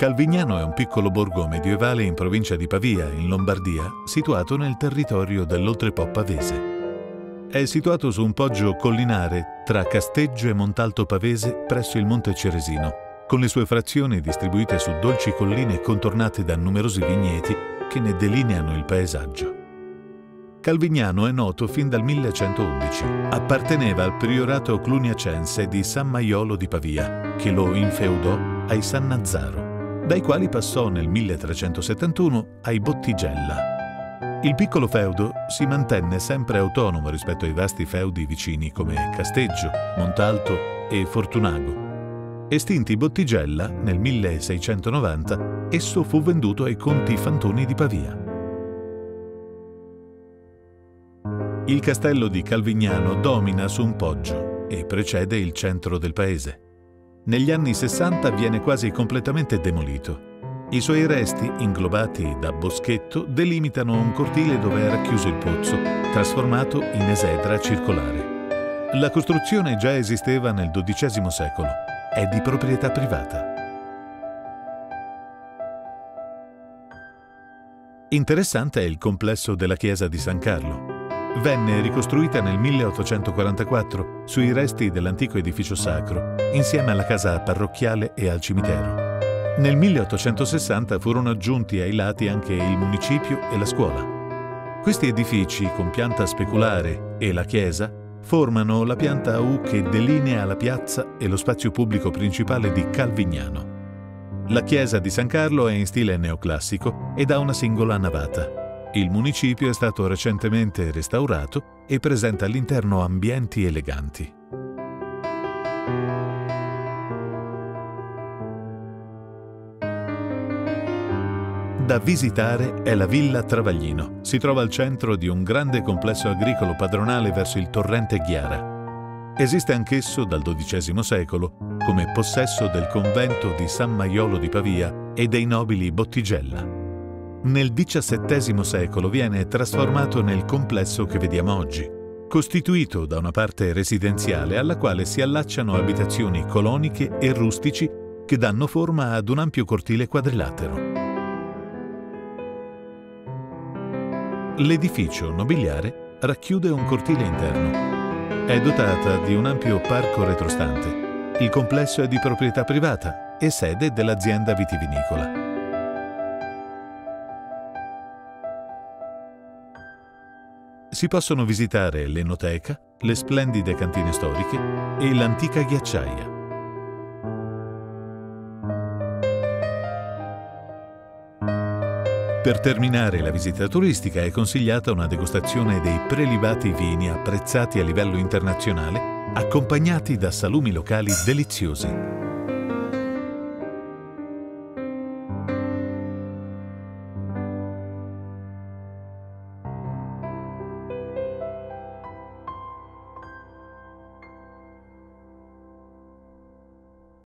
Calvignano è un piccolo borgo medievale in provincia di Pavia, in Lombardia, situato nel territorio dell'Oltrepo pavese. È situato su un poggio collinare tra Casteggio e Montalto Pavese presso il Monte Ceresino, con le sue frazioni distribuite su dolci colline contornate da numerosi vigneti che ne delineano il paesaggio. Calvignano è noto fin dal 1111. Apparteneva al priorato cluniacense di San Maiolo di Pavia, che lo infeudò ai San Nazzaro dai quali passò nel 1371 ai Bottigella. Il piccolo feudo si mantenne sempre autonomo rispetto ai vasti feudi vicini come Casteggio, Montalto e Fortunago. Estinti Bottigella, nel 1690, esso fu venduto ai conti Fantoni di Pavia. Il castello di Calvignano domina su un poggio e precede il centro del paese. Negli anni 60 viene quasi completamente demolito. I suoi resti, inglobati da boschetto, delimitano un cortile dove era chiuso il pozzo, trasformato in esedra circolare. La costruzione già esisteva nel XII secolo. È di proprietà privata. Interessante è il complesso della chiesa di San Carlo. Venne ricostruita nel 1844 sui resti dell'antico edificio sacro, insieme alla casa parrocchiale e al cimitero. Nel 1860 furono aggiunti ai lati anche il municipio e la scuola. Questi edifici, con pianta speculare e la chiesa, formano la pianta U che delinea la piazza e lo spazio pubblico principale di Calvignano. La chiesa di San Carlo è in stile neoclassico ed ha una singola navata. Il municipio è stato recentemente restaurato e presenta all'interno ambienti eleganti. Da visitare è la Villa Travaglino. Si trova al centro di un grande complesso agricolo padronale verso il torrente Ghiara. Esiste anch'esso dal XII secolo come possesso del convento di San Maiolo di Pavia e dei nobili Bottigella. Nel XVII secolo viene trasformato nel complesso che vediamo oggi, costituito da una parte residenziale alla quale si allacciano abitazioni coloniche e rustici che danno forma ad un ampio cortile quadrilatero. L'edificio nobiliare racchiude un cortile interno. È dotata di un ampio parco retrostante. Il complesso è di proprietà privata e sede dell'azienda vitivinicola. Si possono visitare l'enoteca, le splendide cantine storiche e l'antica ghiacciaia. Per terminare la visita turistica è consigliata una degustazione dei prelibati vini apprezzati a livello internazionale, accompagnati da salumi locali deliziosi.